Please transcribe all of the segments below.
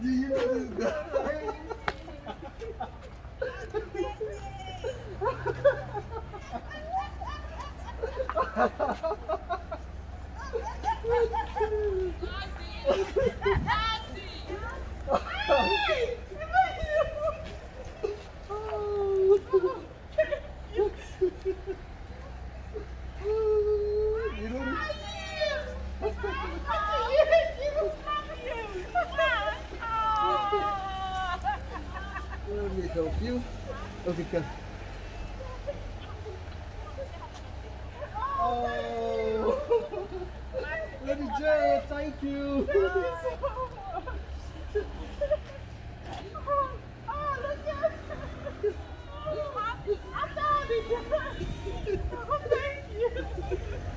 Do you know this guy? You know this? You. Okay, come. Oh, Lady J, thank you.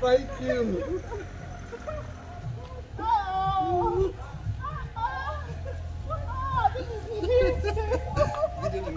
Thank. You didn't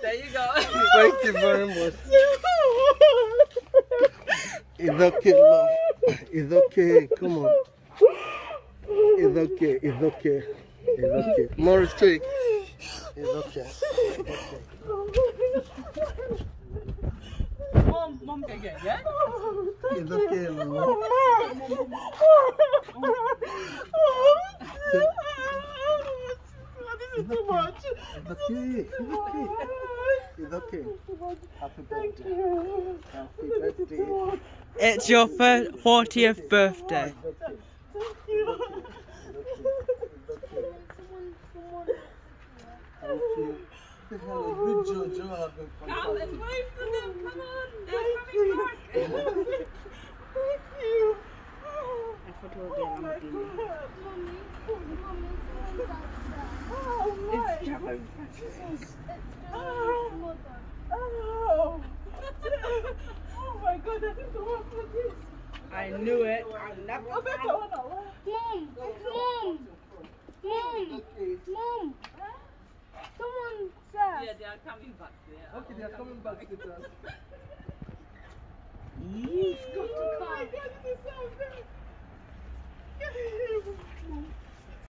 There you go. Thank you very much. It's okay, love. It's okay. Come on. It's okay. It's okay. It's okay. Morris, take. It's okay. Mom, mom can get, yeah? It's okay, love. This is too much. It's okay. It's okay. It's okay. Happy birthday. Happy birthday. It's your 40th birthday. It's okay. Thank you. Thank you. Had a good Joe. Joe have been fantastic. wait for them, come on. Thank you. Thank you. Oh my God. Oh my. Oh. Oh. Oh my God, I the one for this. I knew it. I I never I. Mom, mom, mom, mom. Someone Yeah, said. they are coming back there. Okay, they are oh, coming back to us. Oh my God,